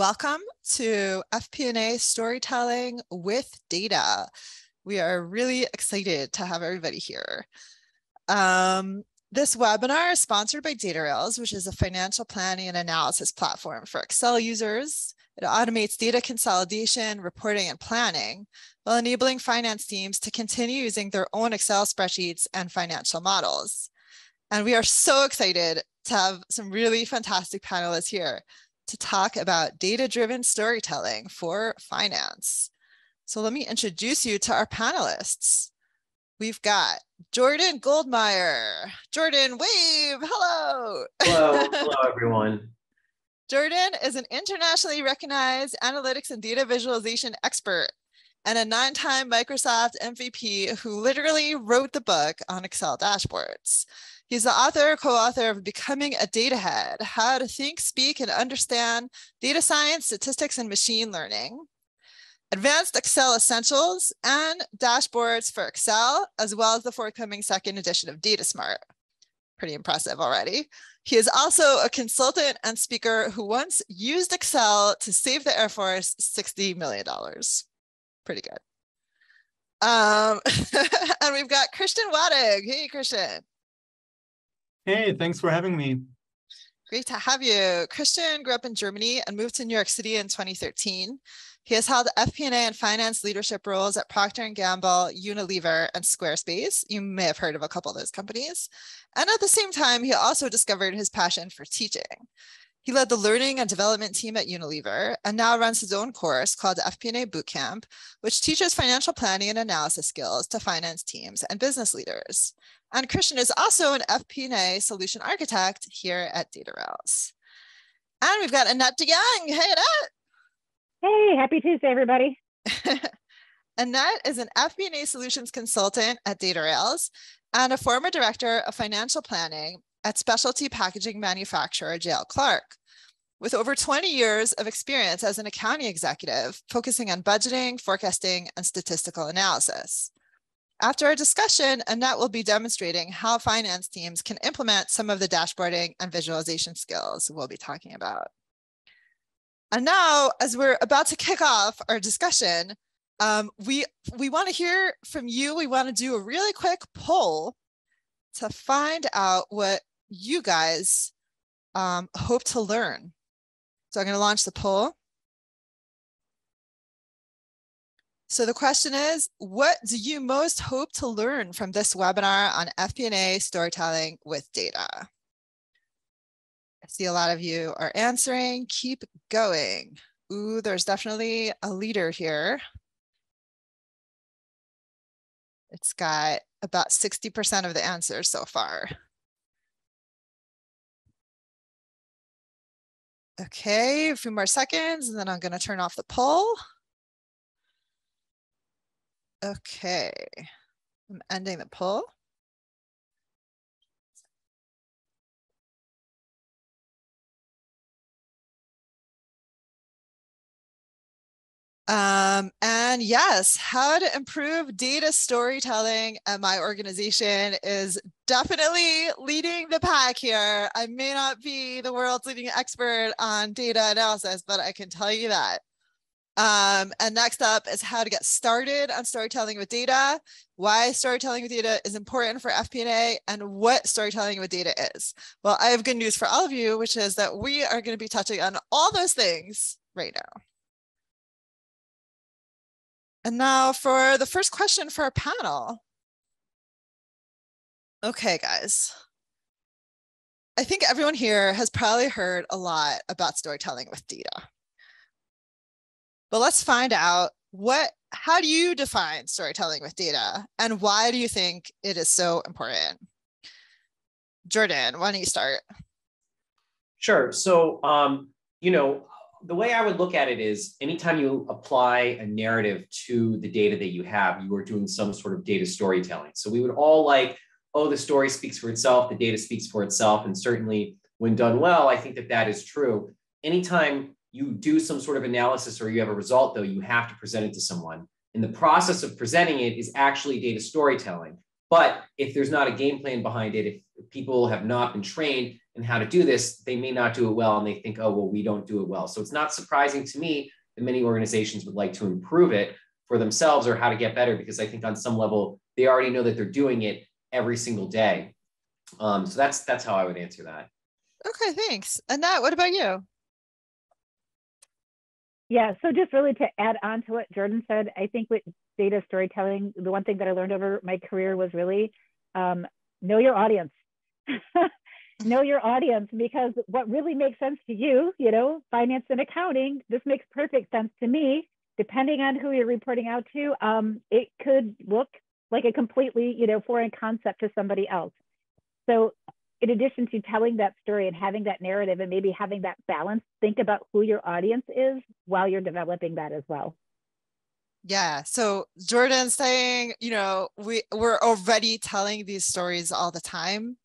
Welcome to FP&A Storytelling with Data. We are really excited to have everybody here. Um, this webinar is sponsored by DataRails, which is a financial planning and analysis platform for Excel users. It automates data consolidation, reporting, and planning while enabling finance teams to continue using their own Excel spreadsheets and financial models. And we are so excited to have some really fantastic panelists here to talk about data-driven storytelling for finance. So let me introduce you to our panelists. We've got Jordan Goldmeier. Jordan, wave, hello. Hello, hello everyone. Jordan is an internationally recognized analytics and data visualization expert and a nine-time Microsoft MVP who literally wrote the book on Excel dashboards. He's the author, co-author of Becoming a Data Head, How to Think, Speak, and Understand Data Science, Statistics, and Machine Learning. Advanced Excel Essentials and Dashboards for Excel, as well as the forthcoming second edition of Data Smart. Pretty impressive already. He is also a consultant and speaker who once used Excel to save the Air Force $60 million. Pretty good. Um, and we've got Christian Wattig. Hey, Christian. Hey, thanks for having me. Great to have you. Christian grew up in Germany and moved to New York City in 2013. He has held FP&A and finance leadership roles at Procter & Gamble, Unilever, and Squarespace. You may have heard of a couple of those companies. And at the same time, he also discovered his passion for teaching. He led the learning and development team at Unilever and now runs his own course called FP&A Bootcamp, which teaches financial planning and analysis skills to finance teams and business leaders. And Christian is also an FP&A solution architect here at DataRails. And we've got Annette DeYoung. Hey, Annette. Hey, happy Tuesday, everybody. Annette is an FP&A solutions consultant at DataRails and a former director of financial planning at specialty packaging manufacturer JL Clark. With over 20 years of experience as an accounting executive, focusing on budgeting, forecasting, and statistical analysis. After our discussion, Annette will be demonstrating how finance teams can implement some of the dashboarding and visualization skills we'll be talking about. And now, as we're about to kick off our discussion, um, we, we want to hear from you. We want to do a really quick poll to find out what you guys um, hope to learn. So I'm going to launch the poll. So the question is, what do you most hope to learn from this webinar on FP&A storytelling with data? I see a lot of you are answering. Keep going. Ooh, there's definitely a leader here. It's got about 60% of the answers so far. Okay, a few more seconds and then I'm going to turn off the poll. Okay, I'm ending the poll. Um, and yes, how to improve data storytelling at my organization is definitely leading the pack here. I may not be the world's leading expert on data analysis, but I can tell you that. Um, and next up is how to get started on storytelling with data, why storytelling with data is important for FP&A, and what storytelling with data is. Well, I have good news for all of you, which is that we are going to be touching on all those things right now. And now for the first question for our panel. Okay, guys. I think everyone here has probably heard a lot about storytelling with data. But let's find out what how do you define storytelling with data and why do you think it is so important? Jordan, why don't you start? Sure. So, um, you know, the way I would look at it is anytime you apply a narrative to the data that you have, you are doing some sort of data storytelling. So we would all like, oh, the story speaks for itself, the data speaks for itself. And certainly when done well, I think that that is true. Anytime you do some sort of analysis or you have a result, though, you have to present it to someone. And the process of presenting it is actually data storytelling. But if there's not a game plan behind it, if people have not been trained in how to do this, they may not do it well and they think, oh, well, we don't do it well. So it's not surprising to me that many organizations would like to improve it for themselves or how to get better because I think on some level they already know that they're doing it every single day. Um, so that's that's how I would answer that. Okay, thanks. Annette, what about you? Yeah, so just really to add on to what Jordan said, I think with data storytelling, the one thing that I learned over my career was really um, know your audience. know your audience because what really makes sense to you, you know, finance and accounting, this makes perfect sense to me. Depending on who you're reporting out to, um, it could look like a completely, you know, foreign concept to somebody else. So in addition to telling that story and having that narrative and maybe having that balance, think about who your audience is while you're developing that as well. Yeah. So Jordan's saying, you know, we we're already telling these stories all the time.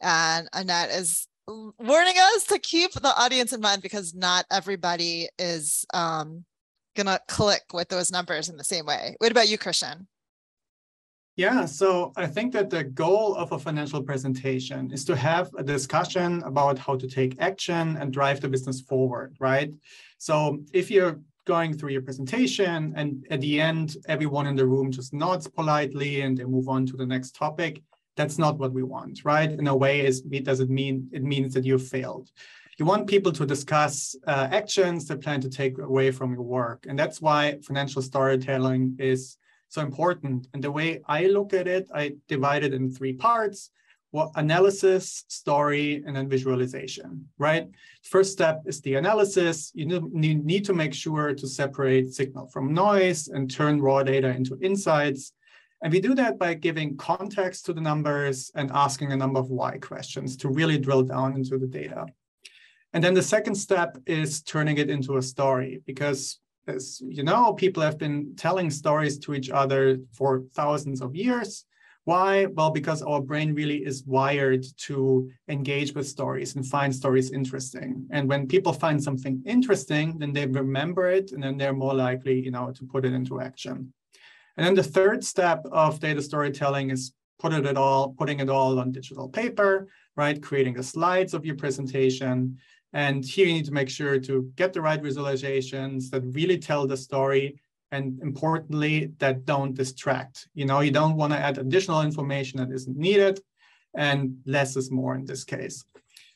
And Annette is warning us to keep the audience in mind because not everybody is um, gonna click with those numbers in the same way. What about you, Christian? Yeah, so I think that the goal of a financial presentation is to have a discussion about how to take action and drive the business forward, right? So if you're going through your presentation and at the end, everyone in the room just nods politely and they move on to the next topic, that's not what we want, right? In a way, is it does it mean it means that you failed. You want people to discuss uh, actions they plan to take away from your work, and that's why financial storytelling is so important. And the way I look at it, I divide it in three parts. What analysis, story, and then visualization, right? First step is the analysis. You need to make sure to separate signal from noise and turn raw data into insights. And we do that by giving context to the numbers and asking a number of why questions to really drill down into the data. And then the second step is turning it into a story because as you know, people have been telling stories to each other for thousands of years. Why? Well, because our brain really is wired to engage with stories and find stories interesting. And when people find something interesting, then they remember it and then they're more likely, you know, to put it into action. And then the third step of data storytelling is put it all, putting it all on digital paper, right? Creating the slides of your presentation and here you need to make sure to get the right visualizations that really tell the story and importantly, that don't distract. You know, you don't want to add additional information that isn't needed and less is more in this case.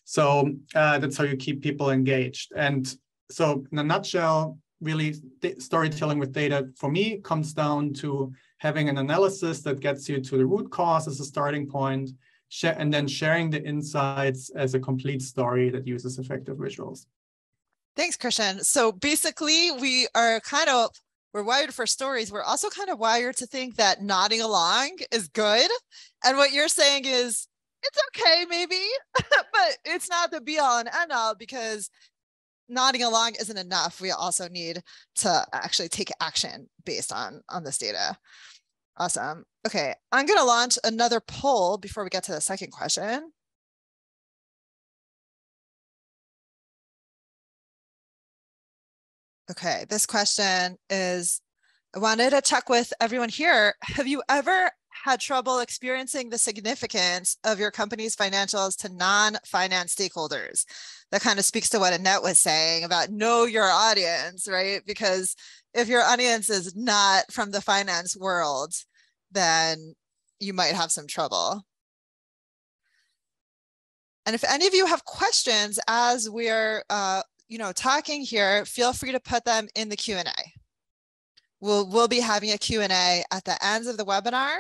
So uh, that's how you keep people engaged. And so in a nutshell, really storytelling with data for me comes down to having an analysis that gets you to the root cause as a starting point and then sharing the insights as a complete story that uses effective visuals. Thanks, Christian. So basically, we are kind of we're wired for stories. We're also kind of wired to think that nodding along is good. And what you're saying is it's okay, maybe, but it's not the be all and end all because nodding along isn't enough. We also need to actually take action based on on this data. Awesome. Okay, I'm going to launch another poll before we get to the second question. Okay, this question is, I wanted to check with everyone here. Have you ever had trouble experiencing the significance of your company's financials to non-finance stakeholders? That kind of speaks to what Annette was saying about know your audience, right? Because if your audience is not from the finance world, then you might have some trouble. And if any of you have questions as we're uh, you know, talking here, feel free to put them in the Q&A. We'll, we'll be having a Q&A at the end of the webinar.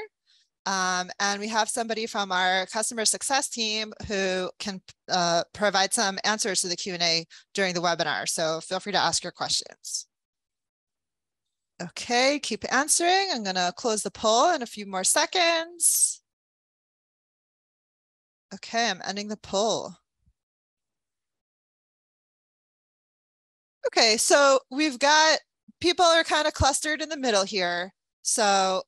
Um, and we have somebody from our customer success team who can uh, provide some answers to the Q&A during the webinar. So feel free to ask your questions. Okay, keep answering. I'm going to close the poll in a few more seconds. Okay, I'm ending the poll. Okay, so we've got people are kind of clustered in the middle here. So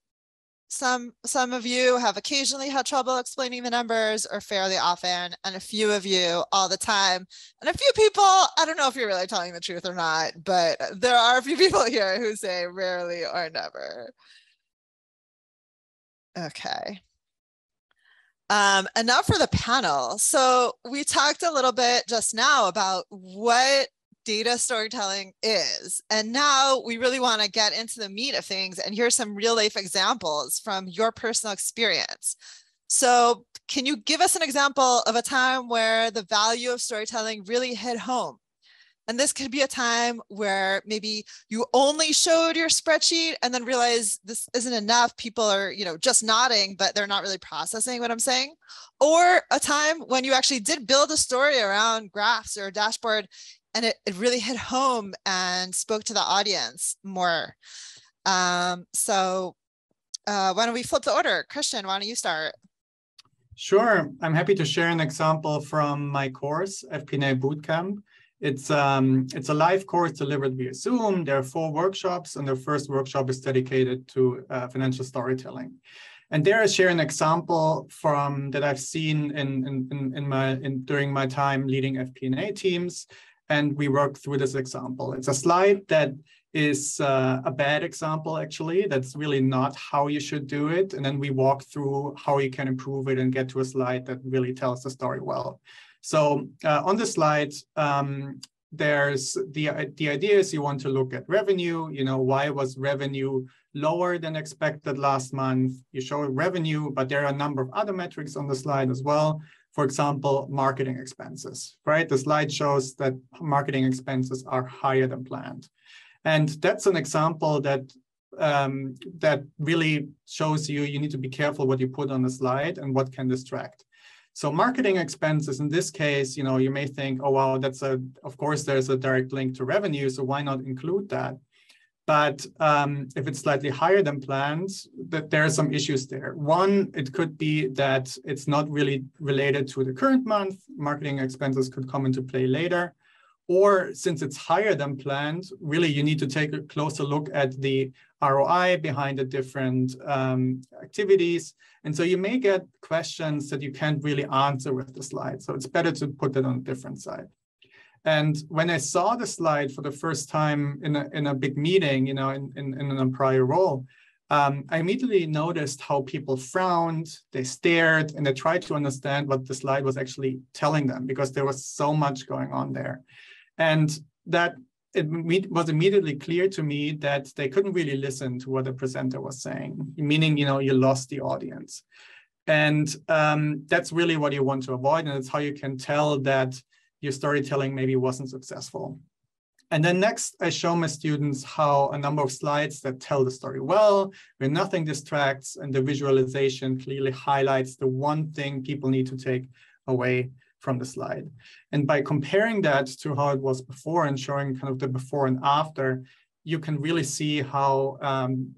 some some of you have occasionally had trouble explaining the numbers or fairly often and a few of you all the time. And a few people i don't know if you're really telling the truth or not but there are a few people here who say rarely or never. Okay. Um, and now for the panel. So we talked a little bit just now about what data storytelling is. And now we really want to get into the meat of things and here's some real life examples from your personal experience. So, can you give us an example of a time where the value of storytelling really hit home? And this could be a time where maybe you only showed your spreadsheet and then realize this isn't enough. People are, you know, just nodding, but they're not really processing what I'm saying. Or a time when you actually did build a story around graphs or a dashboard and it, it really hit home and spoke to the audience more. Um, so uh, why don't we flip the order? Christian, why don't you start? Sure. I'm happy to share an example from my course, FP&A Bootcamp. It's um, it's a live course delivered via Zoom. There are four workshops, and the first workshop is dedicated to uh, financial storytelling. And there I share an example from that I've seen in in, in my in during my time leading FP&A teams, and we work through this example. It's a slide that is uh, a bad example, actually. That's really not how you should do it. And then we walk through how you can improve it and get to a slide that really tells the story well. So uh, on the slide, um, there's the, the idea is you want to look at revenue, you know, why was revenue lower than expected last month? You show revenue, but there are a number of other metrics on the slide as well. For example, marketing expenses, right? The slide shows that marketing expenses are higher than planned. And that's an example that um, that really shows you you need to be careful what you put on the slide and what can distract. So marketing expenses in this case, you know, you may think, oh wow, that's a of course there's a direct link to revenue, so why not include that? But um, if it's slightly higher than planned, that there are some issues there. One, it could be that it's not really related to the current month. Marketing expenses could come into play later or since it's higher than planned, really you need to take a closer look at the ROI behind the different um, activities. And so you may get questions that you can't really answer with the slide. So it's better to put that on a different side. And when I saw the slide for the first time in a, in a big meeting, you know, in, in, in a prior role, um, I immediately noticed how people frowned, they stared, and they tried to understand what the slide was actually telling them because there was so much going on there. And that it was immediately clear to me that they couldn't really listen to what the presenter was saying, meaning, you know, you lost the audience. And um, that's really what you want to avoid. And it's how you can tell that your storytelling maybe wasn't successful. And then next, I show my students how a number of slides that tell the story well, where nothing distracts, and the visualization clearly highlights the one thing people need to take away from the slide. And by comparing that to how it was before and showing kind of the before and after, you can really see how um,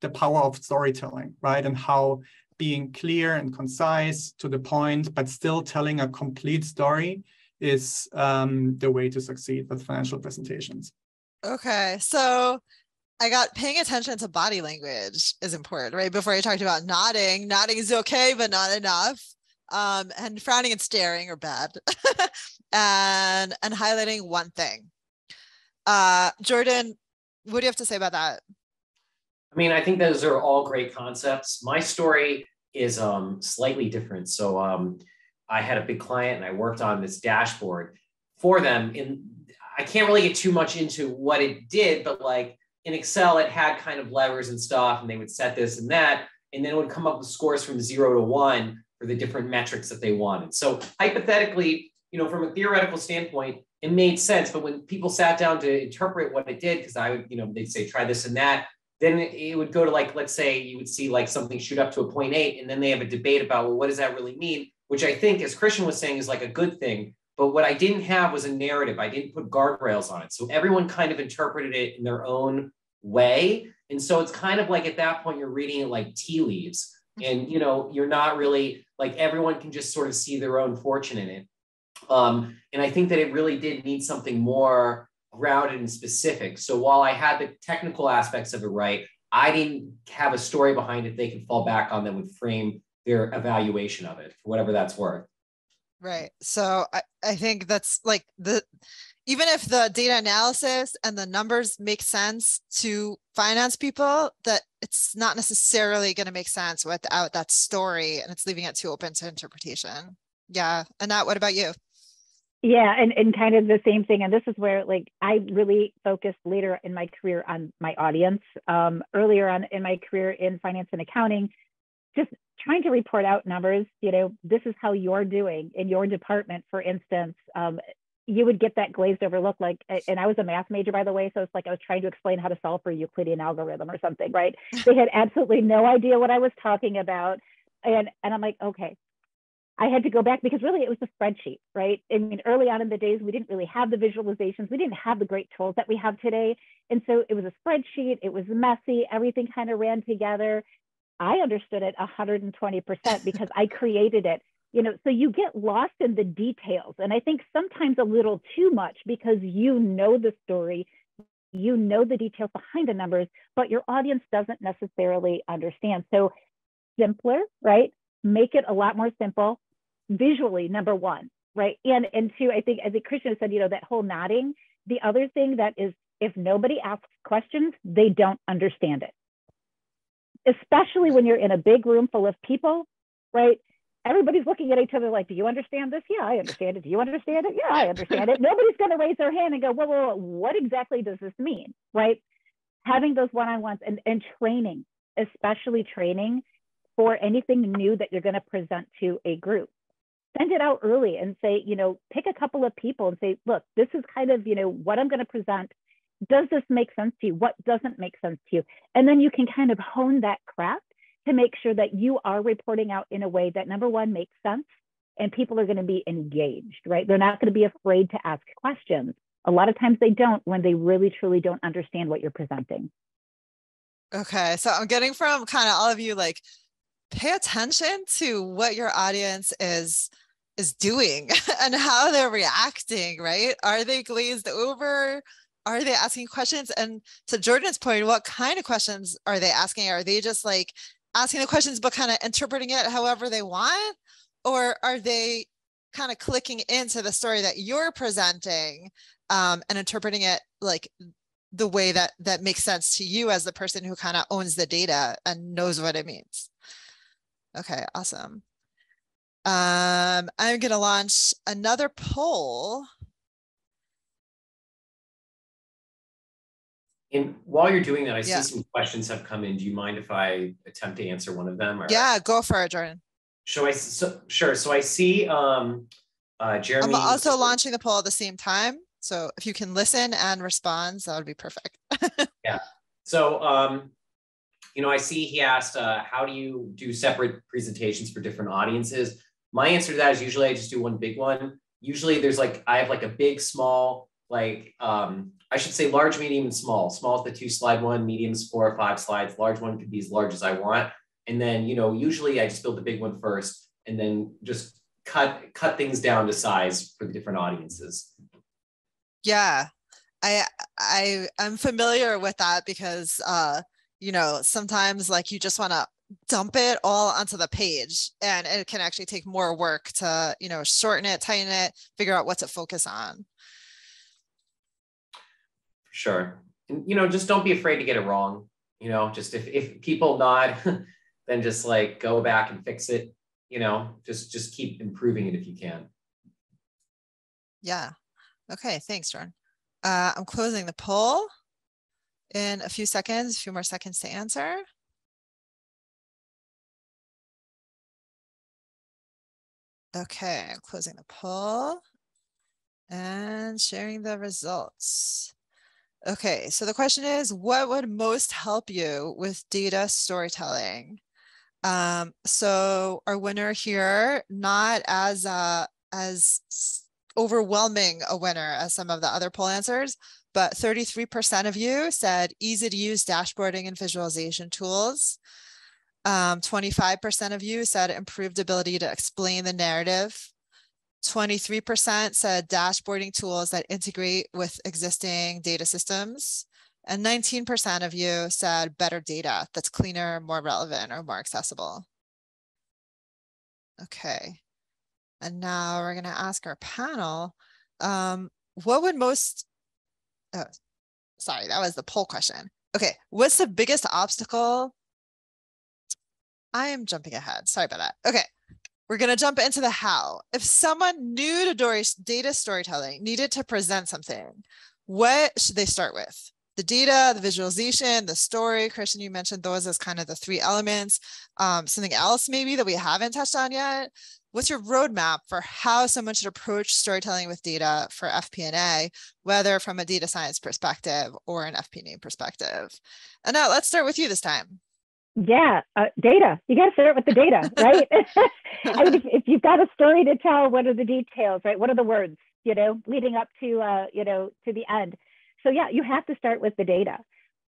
the power of storytelling, right? And how being clear and concise to the point, but still telling a complete story is um, the way to succeed with financial presentations. Okay, so I got paying attention to body language is important, right? Before I talked about nodding, nodding is okay, but not enough um, and frowning and staring are bad, and and highlighting one thing. Uh, Jordan, what do you have to say about that? I mean, I think those are all great concepts. My story is um, slightly different. So um, I had a big client and I worked on this dashboard for them. And I can't really get too much into what it did, but like in Excel, it had kind of levers and stuff, and they would set this and that, and then it would come up with scores from zero to one for the different metrics that they wanted. So hypothetically, you know, from a theoretical standpoint, it made sense. But when people sat down to interpret what it did, because I would, you know, they'd say try this and that, then it would go to like, let's say you would see like something shoot up to a 0.8, and then they have a debate about, well, what does that really mean? Which I think, as Christian was saying, is like a good thing. But what I didn't have was a narrative. I didn't put guardrails on it. So everyone kind of interpreted it in their own way. And so it's kind of like at that point, you're reading it like tea leaves and you know you're not really like everyone can just sort of see their own fortune in it um, and i think that it really did need something more grounded and specific so while i had the technical aspects of it right i didn't have a story behind it they could fall back on that would frame their evaluation of it for whatever that's worth Right. So I, I think that's like the even if the data analysis and the numbers make sense to finance people, that it's not necessarily going to make sense without that story and it's leaving it too open to interpretation. Yeah. Annette, what about you? Yeah, and, and kind of the same thing. And this is where like I really focused later in my career on my audience. Um, earlier on in my career in finance and accounting, just trying to report out numbers, you know, this is how you're doing in your department, for instance. Um, you would get that glazed over look like, and I was a math major, by the way. So it's like I was trying to explain how to solve for a Euclidean algorithm or something, right? they had absolutely no idea what I was talking about. And, and I'm like, okay, I had to go back because really it was a spreadsheet, right? I mean, early on in the days, we didn't really have the visualizations. We didn't have the great tools that we have today. And so it was a spreadsheet, it was messy, everything kind of ran together. I understood it 120% because I created it. You know, so you get lost in the details. And I think sometimes a little too much because you know the story, you know the details behind the numbers, but your audience doesn't necessarily understand. So simpler, right? Make it a lot more simple visually, number one, right? And and two, I think as a Christian said, you know, that whole nodding. The other thing that is if nobody asks questions, they don't understand it. Especially when you're in a big room full of people, right? Everybody's looking at each other like, do you understand this? Yeah, I understand it. Do you understand it? Yeah, I understand it. Nobody's going to raise their hand and go, whoa, whoa, whoa, what exactly does this mean? Right? Having those one-on-ones and, and training, especially training for anything new that you're going to present to a group send it out early and say, you know, pick a couple of people and say, look, this is kind of, you know, what I'm going to present. Does this make sense to you? What doesn't make sense to you? And then you can kind of hone that craft to make sure that you are reporting out in a way that number one makes sense and people are going to be engaged, right? They're not going to be afraid to ask questions. A lot of times they don't when they really truly don't understand what you're presenting. Okay. So I'm getting from kind of all of you like pay attention to what your audience is is doing and how they're reacting right are they glazed over are they asking questions and to jordan's point what kind of questions are they asking are they just like asking the questions but kind of interpreting it however they want or are they kind of clicking into the story that you're presenting um, and interpreting it like the way that that makes sense to you as the person who kind of owns the data and knows what it means Okay, awesome. Um, I'm going to launch another poll. And while you're doing that, I yeah. see some questions have come in. Do you mind if I attempt to answer one of them? Or... Yeah, go for it, Jordan. So I so, sure. So I see um, uh, Jeremy. I'm also launching the poll at the same time. So if you can listen and respond, that would be perfect. yeah. So um, you know, I see he asked, uh, how do you do separate presentations for different audiences? My answer to that is usually I just do one big one. Usually there's like, I have like a big, small, like, um, I should say large, medium, and small. Small is the two slide one, medium is four or five slides. Large one could be as large as I want. And then, you know, usually I just build the big one first and then just cut cut things down to size for the different audiences. Yeah. I I I'm familiar with that because uh you know, sometimes like you just want to dump it all onto the page and it can actually take more work to, you know, shorten it, tighten it, figure out what to focus on. Sure. And, you know, just don't be afraid to get it wrong. You know, just if, if people nod, then just like go back and fix it. You know, just just keep improving it if you can. Yeah. Okay. Thanks, Jordan. Uh, I'm closing the poll in a few seconds, a few more seconds to answer. Okay, I'm closing the poll and sharing the results. Okay, so the question is, what would most help you with data storytelling? Um, so our winner here, not as uh, as overwhelming a winner as some of the other poll answers, but 33% of you said easy to use dashboarding and visualization tools. 25% um, of you said improved ability to explain the narrative. 23% said dashboarding tools that integrate with existing data systems. And 19% of you said better data that's cleaner, more relevant, or more accessible. Okay. And now we're going to ask our panel, um, what would most, oh, sorry, that was the poll question. Okay, what's the biggest obstacle? I am jumping ahead. Sorry about that. Okay, we're going to jump into the how. If someone new to data storytelling needed to present something, what should they start with? The data, the visualization, the story. Christian, you mentioned those as kind of the three elements. Um, something else maybe that we haven't touched on yet what's your roadmap for how someone should approach storytelling with data for FP&A, whether from a data science perspective or an FP&A perspective? And now let's start with you this time. Yeah, uh, data. You got to start with the data, right? I mean, if, if, you've got a story to tell, what are the details, right? What are the words, you know, leading up to, uh, you know, to the end? So yeah, you have to start with the data.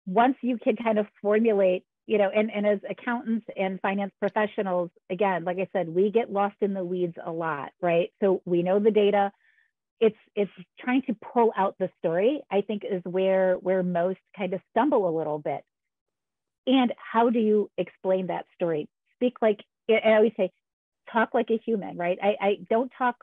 Once you can kind of formulate you know, and, and as accountants and finance professionals, again, like I said, we get lost in the weeds a lot, right? So we know the data. It's it's trying to pull out the story, I think, is where where most kind of stumble a little bit. And how do you explain that story? Speak like I always say, talk like a human, right? I, I don't talk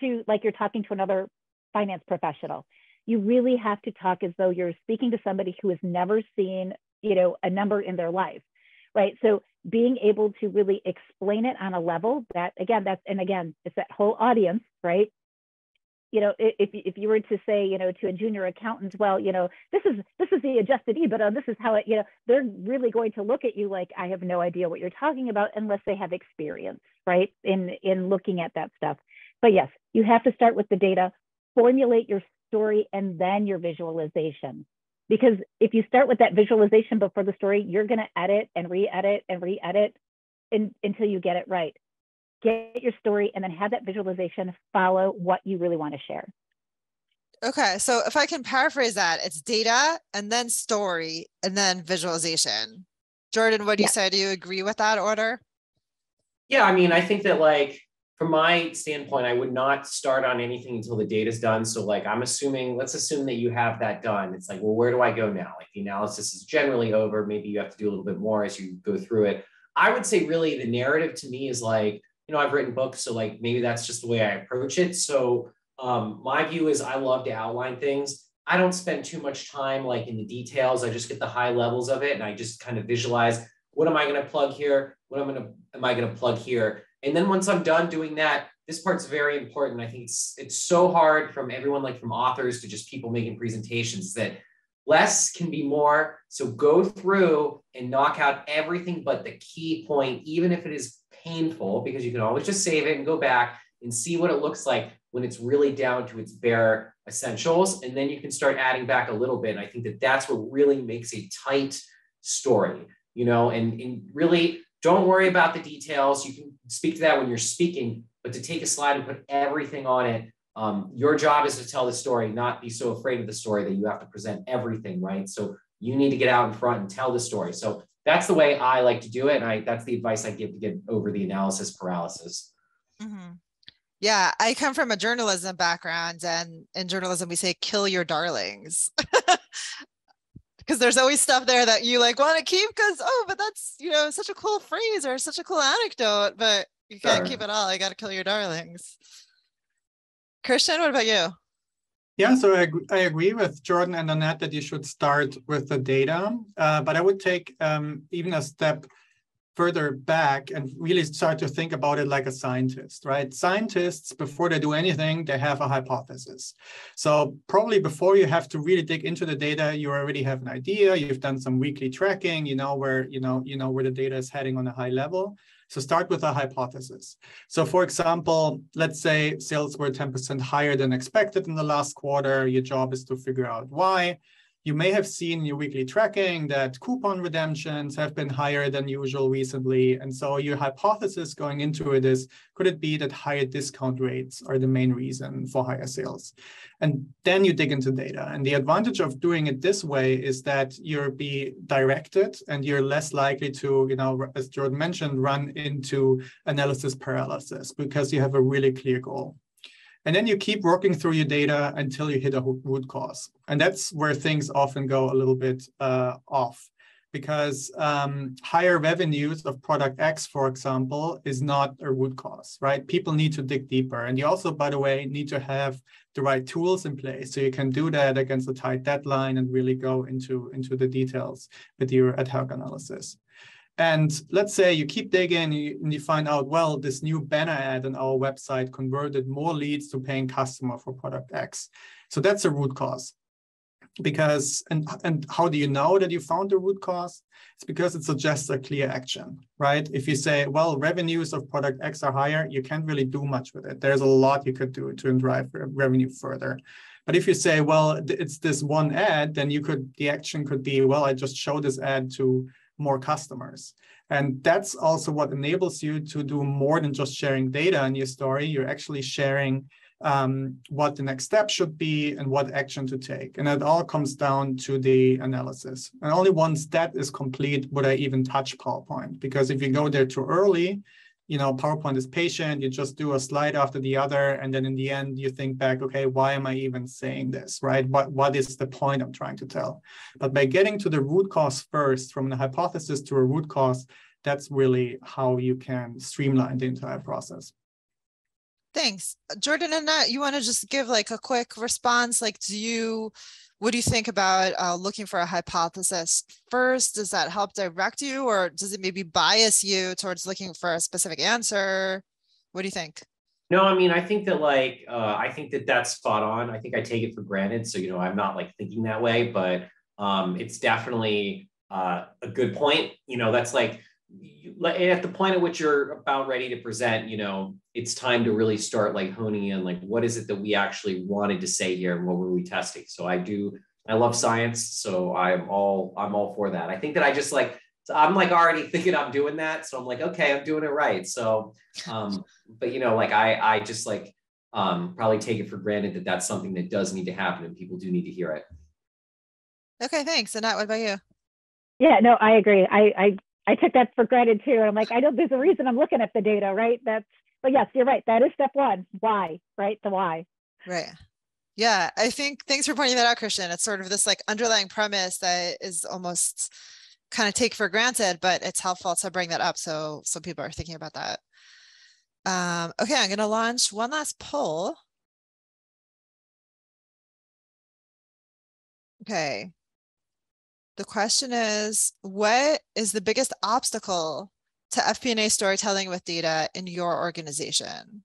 to like you're talking to another finance professional. You really have to talk as though you're speaking to somebody who has never seen you know, a number in their life, right? So being able to really explain it on a level that, again, that's, and again, it's that whole audience, right? You know, if, if you were to say, you know, to a junior accountant, well, you know, this is this is the adjusted EBITDA, this is how it, you know, they're really going to look at you like I have no idea what you're talking about unless they have experience, right, in in looking at that stuff. But yes, you have to start with the data, formulate your story, and then your visualization because if you start with that visualization before the story, you're going to edit and re-edit and re-edit in, until you get it right. Get your story and then have that visualization follow what you really want to share. Okay, so if I can paraphrase that, it's data and then story and then visualization. Jordan, what do you say? Do you agree with that order? Yeah, I mean, I think that like from my standpoint, I would not start on anything until the data's done. So like I'm assuming, let's assume that you have that done. It's like, well, where do I go now? Like the analysis is generally over. Maybe you have to do a little bit more as you go through it. I would say really the narrative to me is like, you know, I've written books, so like maybe that's just the way I approach it. So um, my view is I love to outline things. I don't spend too much time like in the details. I just get the high levels of it and I just kind of visualize what am I going to plug here? What am I going to am I going to plug here? And then once I'm done doing that, this part's very important. I think it's it's so hard from everyone, like from authors to just people making presentations, that less can be more. So go through and knock out everything but the key point, even if it is painful, because you can always just save it and go back and see what it looks like when it's really down to its bare essentials. And then you can start adding back a little bit. And I think that that's what really makes a tight story, you know, and, and really don't worry about the details. You can speak to that when you're speaking, but to take a slide and put everything on it, um, your job is to tell the story, not be so afraid of the story that you have to present everything, right? So you need to get out in front and tell the story. So that's the way I like to do it. And I, that's the advice I give to get over the analysis paralysis. Mm-hmm. Yeah, I come from a journalism background, and in journalism, we say kill your darlings. because there's always stuff there that you like want to keep because oh but that's you know such a cool phrase or such a cool anecdote but you can't keep it all I got to kill your darlings christian what about you yeah, so I, I agree with Jordan and Annette that you should start with the data, uh, but I would take um, even a step further back and really start to think about it like a scientist, right? Scientists, before they do anything, they have a hypothesis. So probably before you have to really dig into the data, you already have an idea. You've done some weekly tracking. You know where you know you know where the data is heading on a high level. So start with a hypothesis. So for example, let's say sales were 10% higher than expected in the last quarter. Your job is to figure out why. You may have seen your weekly tracking that coupon redemptions have been higher than usual recently. And so your hypothesis going into it is, could it be that higher discount rates are the main reason for higher sales? And then you dig into data. And the advantage of doing it this way is that you're be directed and you're less likely to, you know, as Jordan mentioned, run into analysis paralysis because you have a really clear goal. And then you keep working through your data until you hit a root cause. And that's where things often go a little bit uh, off. because um, higher revenues of product X, for example, is not a root cause, right? People need to dig deeper. And you also, by the way, need to have the right tools in place. So you can do that against a tight deadline and really go into, into the details with your ad hoc analysis. And let's say you keep digging and you, and you, find out, well, this new banner ad on our website converted more leads to paying customer for product X. So that's a root cause. Because and and how do you know that you found the root cause? It's because it suggests a clear action right? If you say well revenues of product x are higher you can't really do much with it. There's a lot you could do to drive revenue further. But if you say well it's this one ad then you could the action could be well i just show this ad to more customers and that's also what enables you to do more than just sharing data in your story you're actually sharing um, what the next step should be and what action to take. And it all comes down to the analysis. And only once that is complete would I even touch PowerPoint. Because if you go there too early, you know, PowerPoint is patient, you just do a slide after the other. And then in the end, you think back, okay, why am I even saying this, right? What, what is the point I'm trying to tell? But by getting to the root cause first, from the hypothesis to a root cause, that's really how you can streamline the entire process. Thanks. Jordan and Nat, you want to just give like a quick response? Like, do you, what do you think about uh, looking for a hypothesis first? Does that help direct you or does it maybe bias you towards looking for a specific answer? What do you think? No, I mean, I think that like, uh, I think that that's spot on. I think I take it for granted. So, you know, I'm not like thinking that way, but um, it's definitely uh, a good point. You know, that's like, at the point at which you're about ready to present, you know, it's time to really start like honing in, like what is it that we actually wanted to say here and what were we testing? So I do, I love science, so I'm all, I'm all for that. I think that I just like, I'm like already thinking I'm doing that, so I'm like, okay, I'm doing it right. So, um, but you know, like I, I just like um, probably take it for granted that that's something that does need to happen and people do need to hear it. Okay, thanks. Annette, what about you? Yeah, no, I agree. I, I I took that for granted too. I'm like, I know there's a reason I'm looking at the data, right? That's, but yes, you're right. That is step one. Why, right? The why. Right. Yeah. I think thanks for pointing that out, Christian. It's sort of this like underlying premise that is almost kind of take for granted, but it's helpful to bring that up. So, so people are thinking about that. Um, okay. I'm going to launch one last poll. Okay. The question is, what is the biggest obstacle to FP&A storytelling with data in your organization?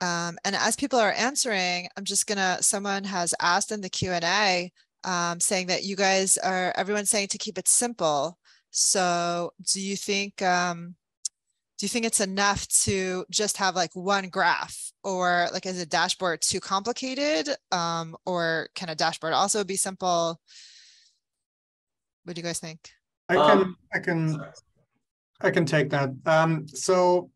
Um, and as people are answering, I'm just gonna, someone has asked in the Q&A um, saying that you guys are, everyone's saying to keep it simple. So do you think, um, do you think it's enough to just have like one graph or like is a dashboard too complicated? Um, or can a dashboard also be simple? What do you guys think? I can um, i can i can take that. Um, so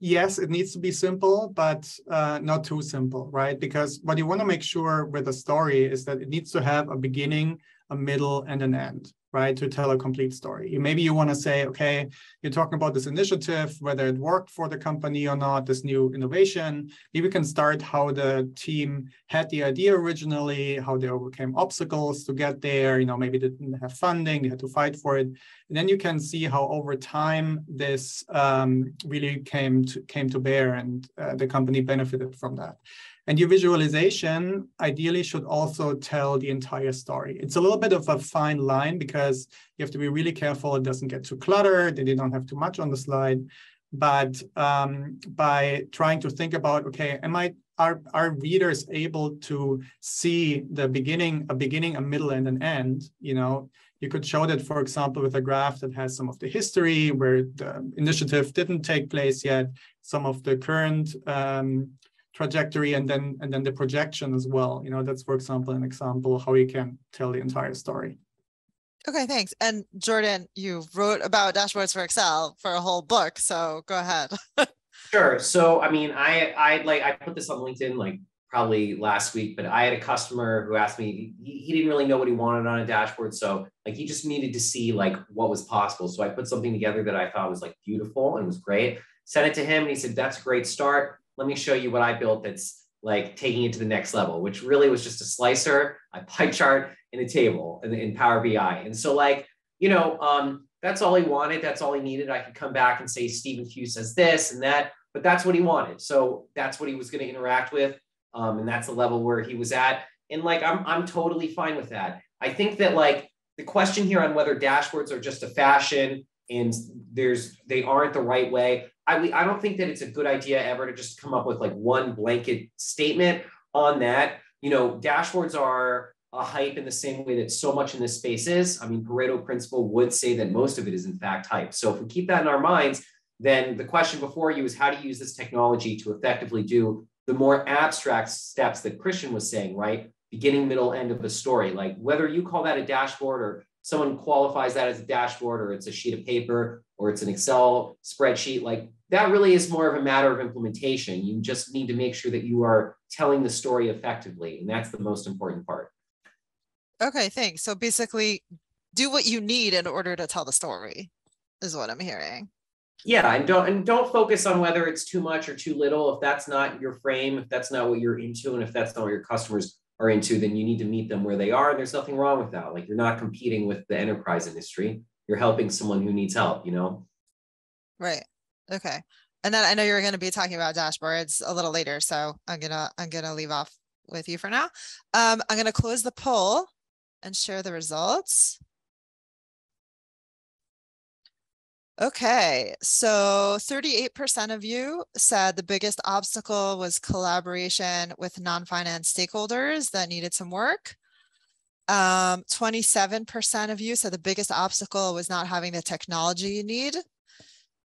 yes it needs to be simple but uh, not too simple right? Because what you want to make sure with a story is that it needs to have a beginning a middle and an end right, to tell a complete story. Maybe you want to say, okay, you're talking about this initiative, whether it worked for the company or not, this new innovation. Maybe we can start how the team had the idea originally, how they overcame obstacles to get there. You know, maybe they didn't have funding, they had to fight for it. And then you can see how over time this um, really came to, came to bear and uh, the company benefited from that. And your visualization ideally should also tell the entire story. It's a little bit of a fine line because you have to be really careful it doesn't get too cluttered and you don't have too much on the slide. But um, by trying to think about, okay, am I are, are readers able to see the beginning, a beginning, a middle, and an end? You know, you could show that, for example, with a graph that has some of the history where the initiative didn't take place yet, some of the current um, trajectory and then and then the projection as well. You know that's for example an example how you can tell the entire story. Okay thanks. And jordan you wrote about dashboards for excel for a whole book so go ahead. Sure. So i mean i i like i put this on linkedin like probably last week but i had a customer who asked me he, he didn't really know what he wanted on a dashboard so like he just needed to see like what was possible. So i put something together that i thought was like beautiful and was great sent it to him and he said that's a great start let me show you what I built that's like taking it to the next level, which really was just a slicer, a pie chart, and a table in, in Power BI. And so, like, you know, um, that's all he wanted. That's all he needed. I could come back and say Stephen Few says this and that, but that's what he wanted. So that's what he was going to interact with, um, and that's the level where he was at. And like, I'm I'm totally fine with that. I think that like the question here on whether dashboards are just a fashion and there's they aren't the right way. I I don't think that it's a good idea ever to just come up with like one blanket statement on that. You know, dashboards are a hype in the same way that so much in this space is. I mean, Pareto principle would say that most of it is in fact hype. So if we keep that in our minds, then the question before you is how to use this technology to effectively do the more abstract steps that Christian was saying, right? Beginning, middle, end of a story. Like whether you call that a dashboard or someone qualifies that as a dashboard or it's a sheet of paper or it's an Excel spreadsheet, like that really is more of a matter of implementation. You just need to make sure that you are telling the story effectively. And that's the most important part. Okay, thanks. So basically, do what you need in order to tell the story, is what I'm hearing. Yeah, and don't and don't focus on whether it's too much or too little. If that's not your frame, if that's not what you're into, and if that's not what your customers are into, then you need to meet them where they are. And there's nothing wrong with that. Like you're not competing with the enterprise industry. You're helping someone who needs help, you know? Right. Okay. And then I know you're going to be talking about dashboards a little later. So I'm gonna I'm gonna leave off with you for now. Um, I'm gonna close the poll and share the results. Okay, so 38% of you said the biggest obstacle was collaboration with non-finance stakeholders that needed some work. 27% um, of you said the biggest obstacle was not having the technology you need.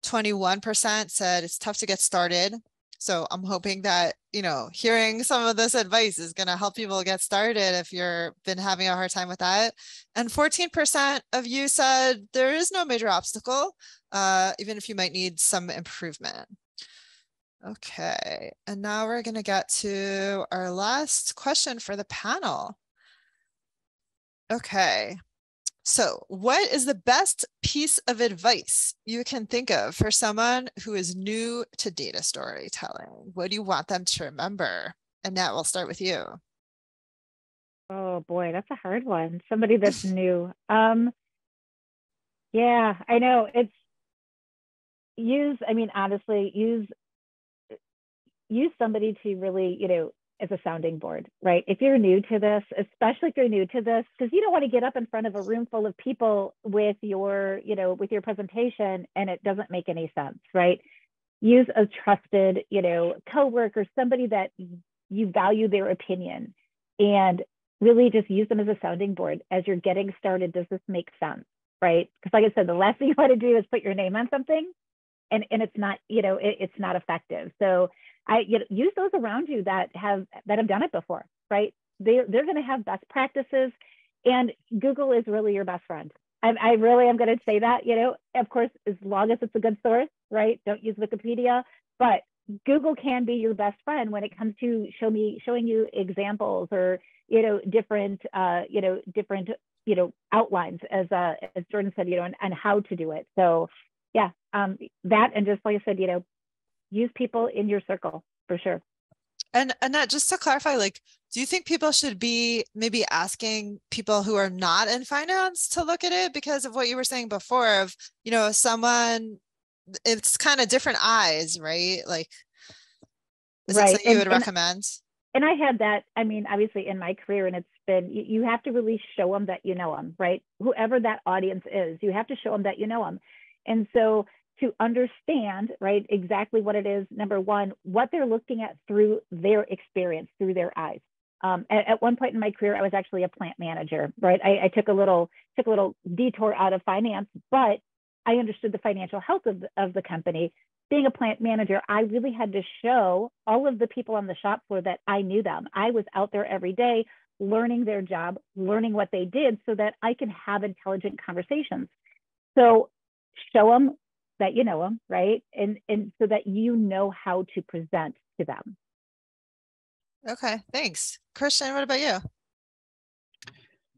21% said it's tough to get started. So I'm hoping that, you know, hearing some of this advice is going to help people get started if you're been having a hard time with that. And 14% of you said there is no major obstacle, uh, even if you might need some improvement. Okay, and now we're going to get to our last question for the panel. Okay, so, what is the best piece of advice you can think of for someone who is new to data storytelling? What do you want them to remember? And Nat, we'll start with you. Oh boy, that's a hard one. Somebody that's new. Um, yeah, I know. It's use. I mean, honestly, use use somebody to really, you know, as a sounding board, right? If you're new to this, especially if you're new to this, because you don't want to get up in front of a room full of people with your, you know, with your presentation and it doesn't make any sense, right? Use a trusted, you know, coworker, somebody that you value their opinion and really just use them as a sounding board as you're getting started. Does this make sense? Right. Because like I said, the last thing you want to do is put your name on something and, and it's not, you know, it, it's not effective. So I you know, use those around you that have that have done it before, right? They they're going to have best practices, and Google is really your best friend. I, I really am going to say that. You know, of course, as long as it's a good source, right? Don't use Wikipedia, but Google can be your best friend when it comes to show me showing you examples or you know different uh, you know different you know outlines as uh, as Jordan said you know and, and how to do it. So yeah, um, that and just like I said, you know, use people in your circle for sure. And Annette, just to clarify, like, do you think people should be maybe asking people who are not in finance to look at it because of what you were saying before of, you know, someone it's kind of different eyes, right? Like is right. that something you would and, recommend? And I had that, I mean, obviously in my career, and it's been you, you have to really show them that you know them, right? Whoever that audience is, you have to show them that you know them. And so to understand, right, exactly what it is. Number one, what they're looking at through their experience, through their eyes. Um, at, at, one point in my career, I was actually a plant manager, right? I, I, took a little took a little detour out of finance, but I understood the financial health of the, of the company. Being a plant manager, I really had to show all of the people on the shop floor that I knew them. I was out there every day learning their job, learning what they did so that I can have intelligent conversations. So show them that you know them, right? And and so that you know how to present to them. Okay, thanks. Christian, what about you?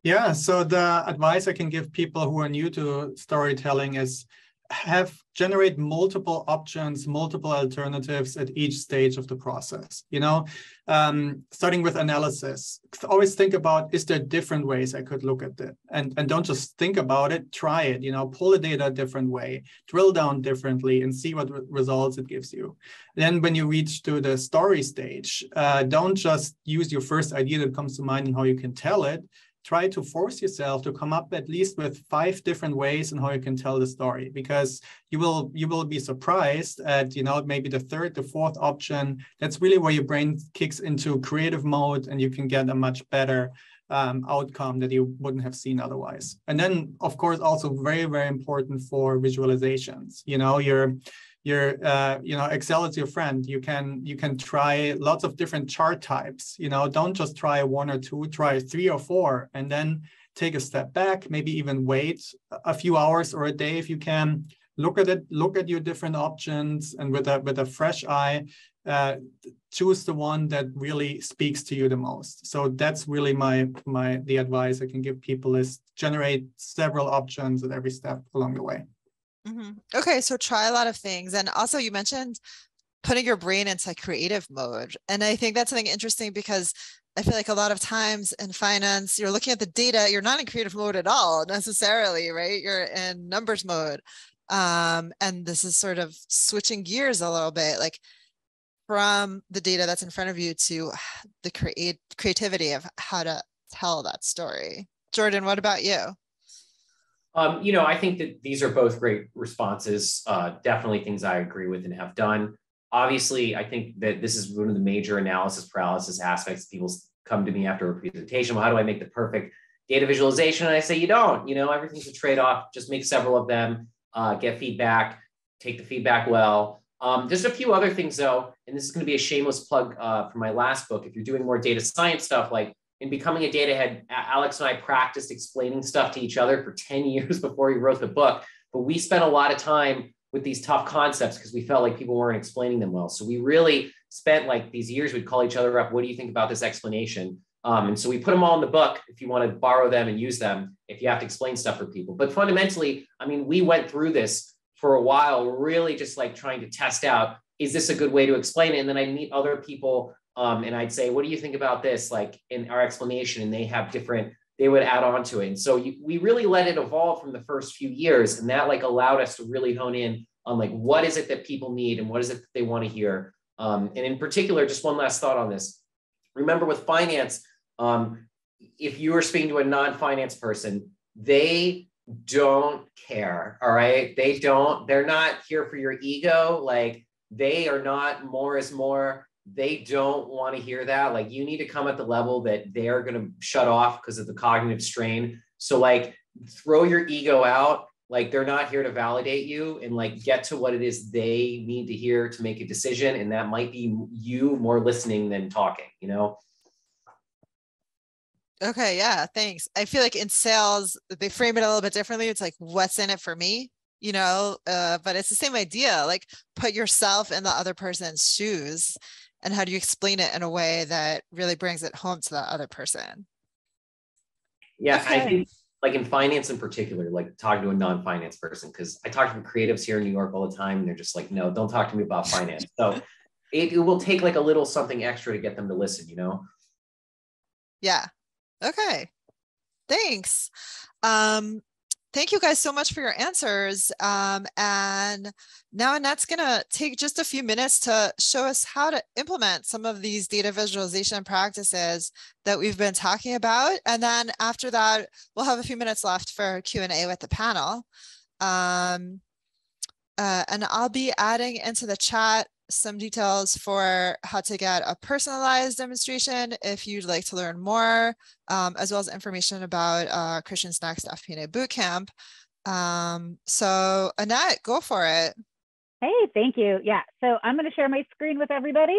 Yeah, so the advice I can give people who are new to storytelling is have generate multiple options, multiple alternatives at each stage of the process. You know, um, starting with analysis, always think about is there different ways I could look at it, and and don't just think about it, try it. You know, pull the data a different way, drill down differently, and see what re results it gives you. Then when you reach to the story stage, uh, don't just use your first idea that comes to mind and how you can tell it try to force yourself to come up at least with five different ways in how you can tell the story because you will you will be surprised at you know maybe the third the fourth option. That's really where your brain kicks into creative mode and you can get a much better um, outcome that you wouldn't have seen otherwise. And then of course also very very important for visualizations. You know you're your uh, you know excel is your friend. You can you can try lots of different chart types you know don't just try one or two try three or four and then take a step back maybe even wait a few hours or a day if you can. Look at it look at your different options and with a with a fresh eye uh, choose the one that really speaks to you the most. So that's really my my the advice i can give people is generate several options at every step along the way Mm-hmm. Okay, so try a lot of things. And also, you mentioned putting your brain into creative mode. And I think that's something interesting because I feel like a lot of times in finance, you're looking at the data, you're not in creative mode at all necessarily, right? You're in numbers mode. Um, and this is sort of switching gears a little bit, like from the data that's in front of you to the create creativity of how to tell that story. Jordan, what about you? Um, you know, I think that these are both great responses. Uh, definitely things I agree with and have done. Obviously, I think that this is one of the major analysis paralysis aspects. People come to me after a presentation. Well, how do I make the perfect data visualization? And I say, you don't. You know, everything's a trade off. Just make several of them, uh, get feedback, take the feedback well. Um, just a few other things, though, and this is going to be a shameless plug uh, for my last book. If you're doing more data science stuff, like in becoming a data head, Alex and I practiced explaining stuff to each other for 10 years before we wrote the book. But we spent a lot of time with these tough concepts because we felt like people weren't explaining them well. So we really spent like these years, we'd call each other up. What do you think about this explanation? Um, and so we put them all in the book if you want to borrow them and use them, if you have to explain stuff for people. But fundamentally, I mean, we went through this for a while, really just like trying to test out is this a good way to explain it? And then I meet other people um, and I'd say, what do you think about this? Like in our explanation, and they have different, they would add on to it. And so you, we really let it evolve from the first few years. And that like allowed us to really hone in on like, what is it that people need and what is it that they want to hear? Um, and in particular, just one last thought on this. Remember with finance, um, if you are speaking to a non-finance person, they don't care. All right. They don't, they're not here for your ego. Like they are not more is more they don't want to hear that. Like you need to come at the level that they're going to shut off because of the cognitive strain. So like throw your ego out. Like they're not here to validate you and like get to what it is they need to hear to make a decision. And that might be you more listening than talking, you know? Okay, yeah, thanks. I feel like in sales, they frame it a little bit differently. It's like, what's in it for me? You know, uh, but it's the same idea. Like, put yourself in the other person's shoes and how do you explain it in a way that really brings it home to the other person? Yeah okay. i think like in finance in particular like talking to a non-finance person because i talk to creatives here in new york all the time and they're just like no don't talk to me about finance. So it, it will take like a little something extra to get them to listen you know? Yeah. Okay. Thanks. Um thank you guys so much for your answers. Um, and now Annette's going to take just a few minutes to show us how to implement some of these data visualization practices that we've been talking about. And then after that, we'll have a few minutes left for Q&A with the panel. Um, uh, and I'll be adding into the chat some details for how to get a personalized demonstration if you'd like to learn more, um, as well as information about uh, Christian's next FP&A bootcamp. Um, so Annette, go for it. Hey, thank you. Yeah, so I'm going to share my screen with everybody.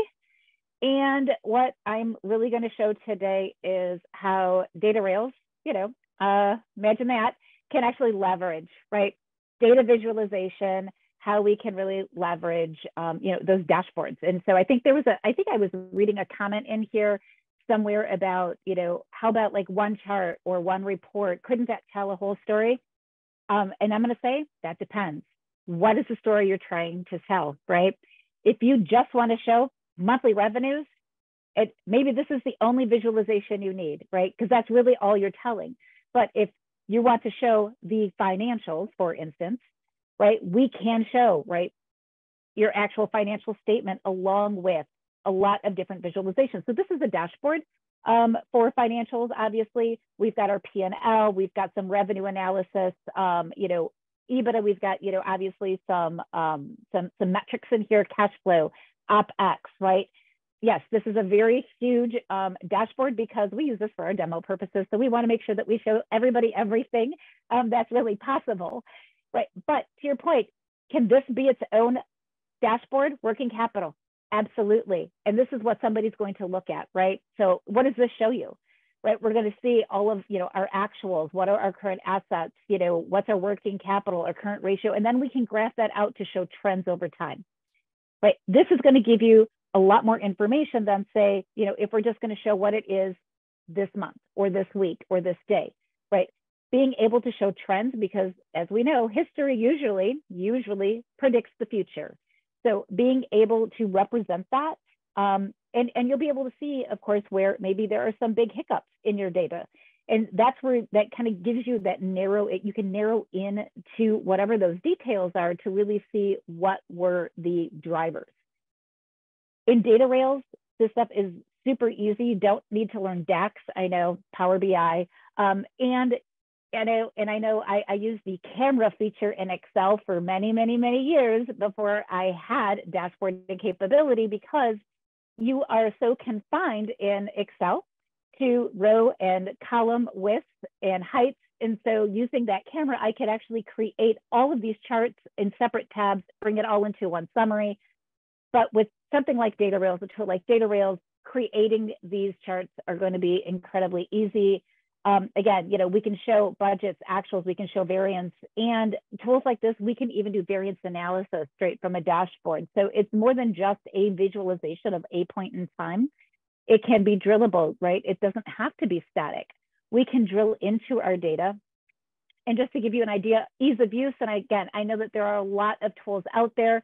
And what I'm really going to show today is how Datarails, you know, uh, imagine that, can actually leverage, right? Data visualization how we can really leverage um, you know those dashboards and so i think there was a i think i was reading a comment in here somewhere about you know how about like one chart or one report couldn't that tell a whole story um, and i'm going to say that depends what is the story you're trying to tell, right? If you just want to show monthly revenues, it maybe this is the only visualization you need, right? Because that's really all you're telling. But if you want to show the financials, for instance, right, we can show, right, your actual financial statement along with a lot of different visualizations. So this is a dashboard um, for financials. Obviously, we've got our P&L, we've got some revenue analysis, um, you know, EBITDA, we've got, you know, obviously some, um, some, some metrics in here, cash flow, OpEx, right? Yes, this is a very huge um, dashboard because we use this for our demo purposes. So we want to make sure that we show everybody everything um, that's really possible, right? But to your point, can this be its own dashboard? Working capital, absolutely. And this is what somebody's going to look at, right? So what does this show you? right? We're going to see all of, you know, our actuals, what are our current assets, you know, what's our working capital, our current ratio, and then we can graph that out to show trends over time, right? This is going to give you a lot more information than say, you know, if we're just going to show what it is this month or this week or this day, right? Being able to show trends because as we know, history usually, usually predicts the future. So being able to represent that um, and, and you'll be able to see, of course, where maybe there are some big hiccups in your data. And that's where that kind of gives you that narrow, it, you can narrow in to whatever those details are to really see what were the drivers. In Datarails, this stuff is super easy. You don't need to learn DAX, I know, Power BI. Um, and and I, and I know I, I used the camera feature in Excel for many, many, many years before I had dashboarding capability because you are so confined in Excel to row and column width and heights. And so using that camera, I could actually create all of these charts in separate tabs, bring it all into one summary. But with something like Datarails, a tool like Datarails, creating these charts are going to be incredibly easy um, again, you know, we can show budgets, actuals, we can show variance, and tools like this, we can even do variance analysis straight from a dashboard. So it's more than just a visualization of a point in time. It can be drillable, right? It doesn't have to be static. We can drill into our data. And just to give you an idea, ease of use, and again, I know that there are a lot of tools out there.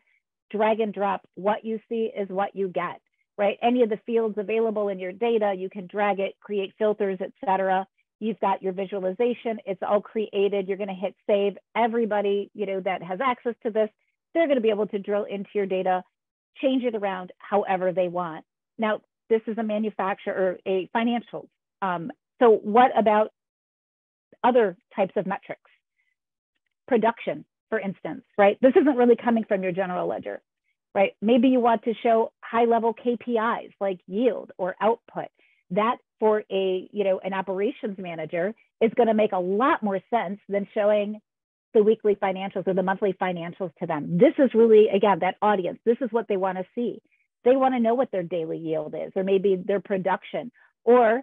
Drag and drop, what you see is what you get, right? Any of the fields available in your data, you can drag it, create filters, et cetera You've got your visualization. It's all created. You're going to hit save. Everybody, you know, that has access to this, they're going to be able to drill into your data, change it around however they want. Now, this is a manufacturer, a financials. Um, so what about other types of metrics? Production, for instance, right? This isn't really coming from your general ledger, right? Maybe you want to show high level KPIs like yield or output. That for a, you know, an operations manager is going to make a lot more sense than showing the weekly financials or the monthly financials to them. This is really, again, that audience. This is what they want to see. They want to know what their daily yield is, or maybe their production, or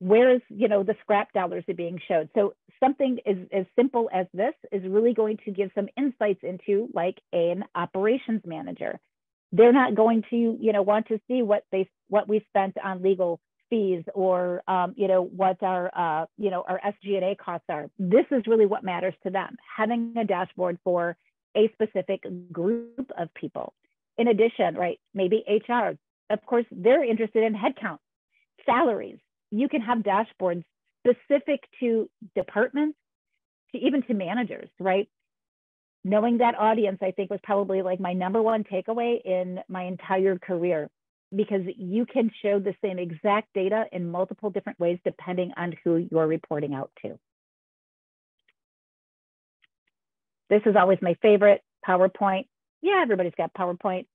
where is, you know, the scrap dollars are being showed. So something as, as simple as this is really going to give some insights into like an operations manager. They're not going to, you know, want to see what they what we spent on legal fees or um, you know what our uh, you know our SG&A costs are. This is really what matters to them. Having a dashboard for a specific group of people. In addition, right, maybe HR. Of course, they're interested in headcount, salaries. You can have dashboards specific to departments, to even to managers, right? Knowing that audience, I think was probably like my number one takeaway in my entire career because you can show the same exact data in multiple different ways depending on who you're reporting out to. This is always my favorite, PowerPoint. Yeah, everybody's got PowerPoint,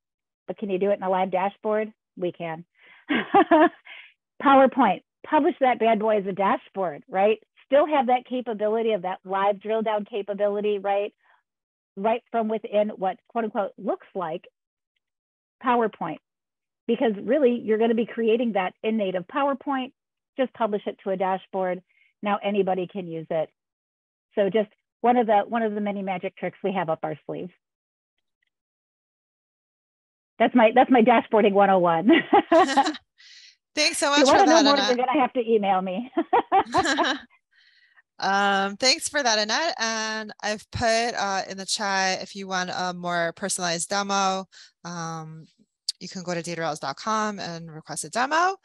but can you do it in a live dashboard? We can. PowerPoint, publish that bad boy as a dashboard, right? Still have that capability of that live drill down capability, right? Right from within what quote unquote looks like PowerPoint because really you're going to be creating that in native PowerPoint, just publish it to a dashboard. Now anybody can use it. So just one of the one of the many magic tricks we have up our sleeve. That's my that's my dashboarding 101. Thanks so much. If you want to know more, you're gonna have to email me. Um, thanks for that, Annette. And I've put uh, in the chat if you want a more personalized demo, um, you can go to datarails.com and request a demo.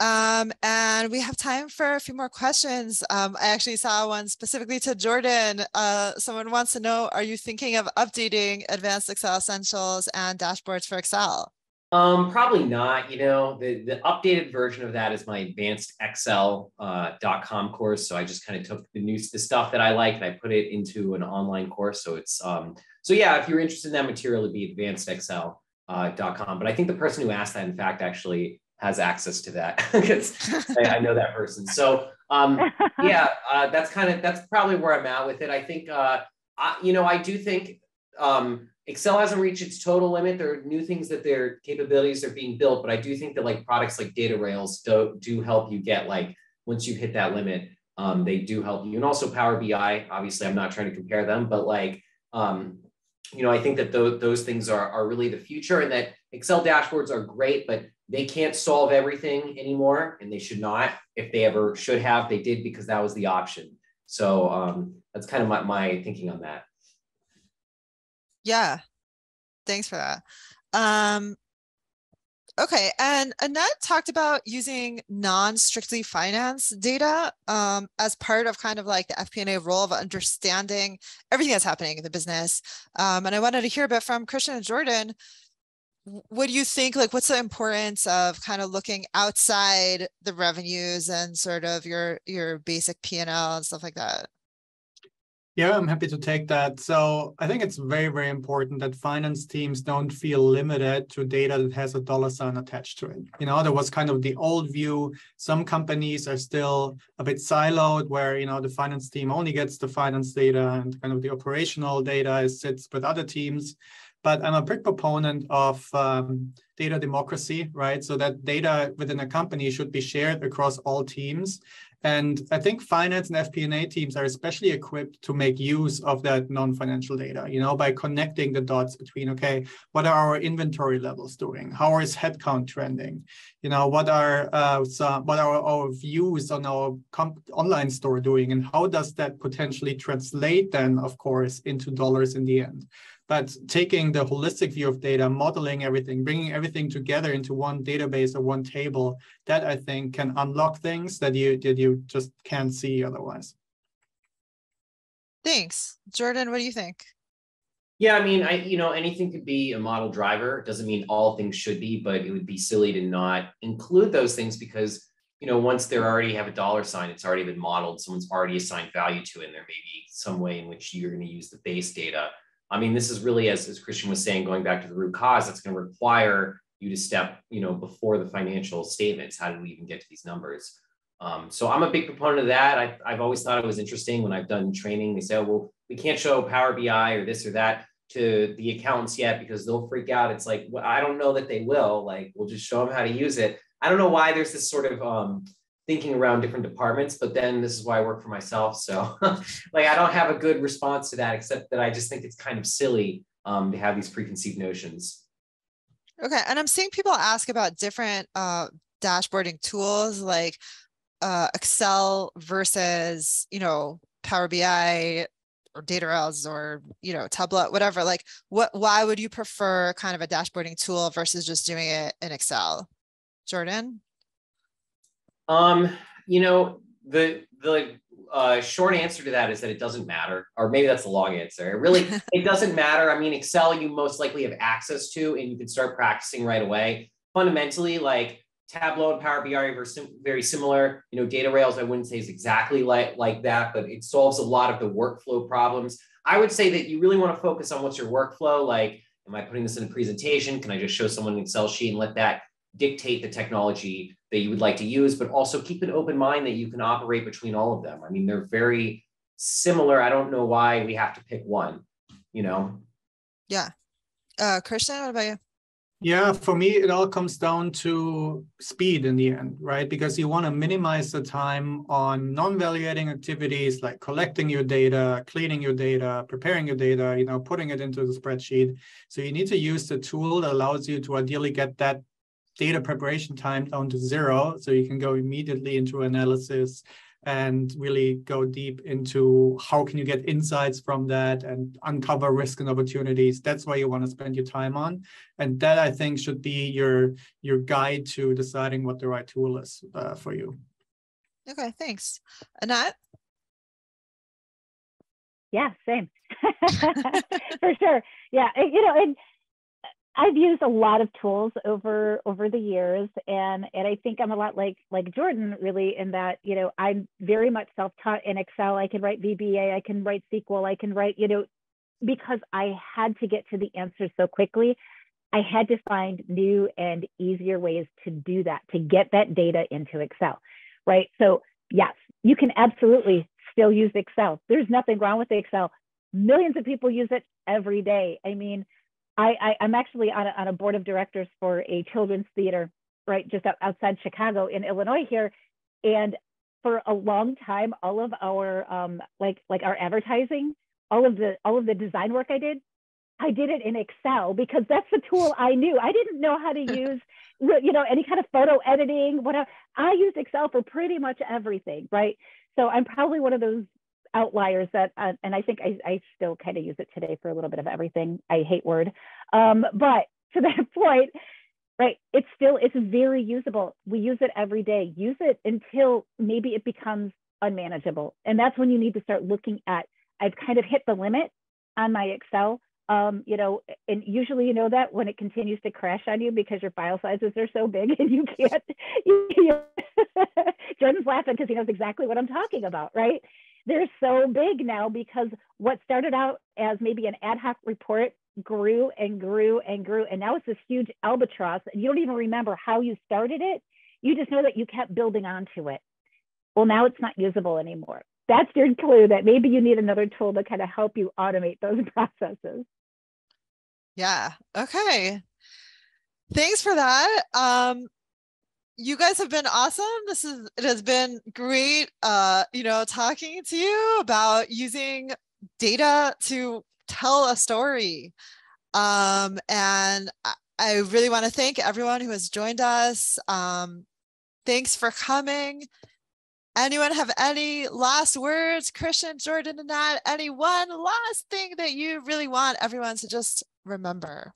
Um, and we have time for a few more questions. Um, I actually saw one specifically to Jordan. Uh, someone wants to know, are you thinking of updating advanced Excel essentials and dashboards for Excel? Um, probably not. You know, the, the updated version of that is my advanced Excel uh, .com course. So I just kind of took the new the stuff that I like and I put it into an online course. So it's um, so yeah, if you're interested in that material, it'd be advanced Excel uh, .com. But I think the person who asked that, in fact, actually has access to that because I, I, know that person. So um, yeah, uh, that's kind of that's probably where I'm at with it. I think uh, I, you know I do think um, Excel hasn't reached its total limit. There are new things that their capabilities are being built, but I do think that like products like Datarails do, do help you get like once you hit that limit, um, they do help you. And also Power BI. Obviously, I'm not trying to compare them, but like um, you know, I think that th- those things are, are really the future and that Excel dashboards are great, but they can't solve everything anymore and they should not. If they ever should have, they did because that was the option. So um, that's kind of my, my thinking on that. Yeah, thanks for that. Um, Okay, and Annette talked about using non-strictly finance data um, as part of kind of like the FP&A role of understanding everything that's happening in the business. Um, and I wanted to hear a bit from Christian and Jordan. What do you think? Like, what's the importance of kind of looking outside the revenues and sort of your your basic P and L and stuff like that? Yeah, I'm happy to take that. So I think it's very, very important that finance teams don't feel limited to data that has a dollar sign attached to it. You know, there was kind of the old view. Some companies are still a bit siloed where, you know, the finance team only gets the finance data and kind of the operational data sits with other teams. But I'm a big proponent of um, data democracy, right? So that data within a company should be shared across all teams and I think finance and FP&A teams are especially equipped to make use of that non-financial data, you know, by connecting the dots between, okay, what are our inventory levels doing? How is headcount trending? You know, what are uh, some, what are our views on our online store doing? And how does that potentially translate then, of course, into dollars in the end? But taking the holistic view of data, modeling everything, bringing everything together into one database or one table, that I think can unlock things that you that you just can't see otherwise. Thanks. Jordan, what do you think? Yeah, I mean, I you know, anything could be a model driver. It doesn't mean all things should be, but it would be silly to not include those things because you know, once they already have a dollar sign, it's already been modeled. Someone's already assigned value to it, and there may be some way in which you're going to use the base data I mean, this is really, as, as Christian was saying, going back to the root cause, that's going to require you to step, you know, before the financial statements. How did we even get to these numbers? Um, so I'm a big proponent of that. I, I've always thought it was interesting when I've done training. They say, oh, well, we can't show Power BI or this or that to the accountants yet because they'll freak out. It's like, well, I don't know that they will. Like, we'll just show them how to use it. I don't know why there's this sort of um, thinking around different departments, but then this is why I work for myself. So like I don't have a good response to that, except that I just think it's kind of silly um, to have these preconceived notions. Okay. And I'm seeing people ask about different uh, dashboarding tools like uh, Excel versus, you know, Power BI or Datarails or you know tableau whatever like what why would you prefer kind of a dashboarding tool versus just doing it in excel jordan um, you know, the the uh, short answer to that is that it doesn't matter, or maybe that's the long answer. It really it doesn't matter. I mean, Excel you most likely have access to, and you can start practicing right away. Fundamentally, like Tableau and Power BI are very similar. You know, Datarails I wouldn't say is exactly like like that, but it solves a lot of the workflow problems. I would say that you really want to focus on what's your workflow. Like, am I putting this in a presentation? Can I just show someone an Excel sheet and let that dictate the technology that you would like to use, but also keep an open mind that you can operate between all of them. I mean, they're very similar. I don't know why we have to pick one, you know? Yeah. Uh, Christian, what about you? Yeah, for me, it all comes down to speed in the end, right? Because you want to minimize the time on non-value-adding activities like collecting your data, cleaning your data, preparing your data, you know, putting it into the spreadsheet. So you need to use the tool that allows you to ideally get that data preparation time down to zero. So you can go immediately into analysis and really go deep into how can you get insights from that and uncover risk and opportunities. That's where you want to spend your time on. And that i think should be your your guide to deciding what the right tool is uh, for you. Okay thanks. Annette yeah same. For sure. Yeah you know and I've used a lot of tools over over the years, and and I think I'm a lot like like Jordan really in that you know I'm very much self-taught in Excel. I can write VBA, I can write SQL, I can write you know because I had to get to the answer so quickly. I had to find new and easier ways to do that to get that data into Excel, right? So yes, you can absolutely still use Excel. There's nothing wrong with Excel. Millions of people use it every day. I mean I, I am actually on a, on a board of directors for a children's theater right just outside Chicago in Illinois here, and for a long time, all of our um, like like our advertising, all of the all of the design work I did, I did it in Excel because that's the tool I knew. I didn't know how to use you know any kind of photo editing, whatever. I used Excel for pretty much everything, right? So I'm probably one of those outliers that, uh, and I think I, I still kind of use it today for a little bit of everything. I hate Word, um, but to that point, right? It's still it's very usable. We use it every day. Use it until maybe it becomes unmanageable, and that's when you need to start looking at. I've kind of hit the limit on my Excel. Um, you know, and usually you know that when it continues to crash on you because your file sizes are so big and you can't. You, you, Jordan's laughing because he knows exactly what I'm talking about, right? They're so big now because what started out as maybe an ad hoc report grew and grew and grew. And now it's this huge albatross. And you don't even remember how you started it. You just know that you kept building onto it. Well, now it's not usable anymore. That's your clue that maybe you need another tool to kind of help you automate those processes. Yeah. Okay. Thanks for that. Um, you guys have been awesome. This is it has been great uh, you know, talking to you about using data to tell a story. Um, and I really want to thank everyone who has joined us. Um, thanks for coming. Anyone have any last words? Christian, Jordan, and Nat, any one last thing that you really want everyone to just remember?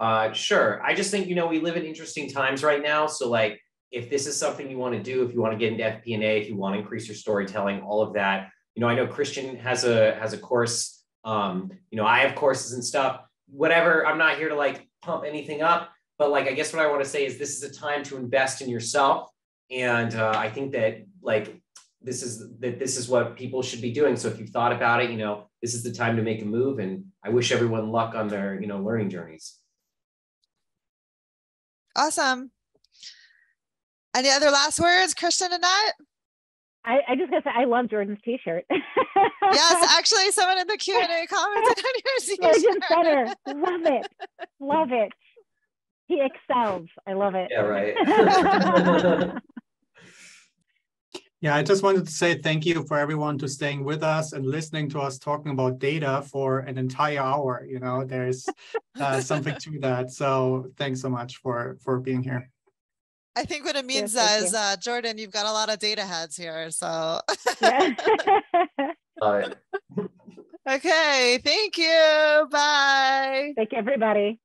Uh, sure. I just think, you know, we live in interesting times right now. So like, if this is something you want to do, if you want to get into FP&A, if you want to increase your storytelling, all of that, you know, I know Christian has a, has a course, um, you know, I have courses and stuff, whatever. I'm not here to like pump anything up, but like, I guess what I want to say is this is a time to invest in yourself. And uh, I think that like, this is that this is what people should be doing. So if you've thought about it, you know, this is the time to make a move. And I wish everyone luck on their, you know, learning journeys. Awesome. Any other last words, Christian and Nat? I, I just gotta say I love Jordan's t-shirt. yes, actually someone in the Q&A commented on your t-shirt. Jordan Center. Love it. Love it. He excels. I love it. Yeah, right. Yeah, I just wanted to say thank you for everyone to staying with us and listening to us talking about data for an entire hour. You know, there's uh, something to that. So thanks so much for for being here. I think what it means yes, is, uh, Jordan, you've got a lot of data heads here. So. All right. Okay. Thank you. Bye. Thank you, everybody.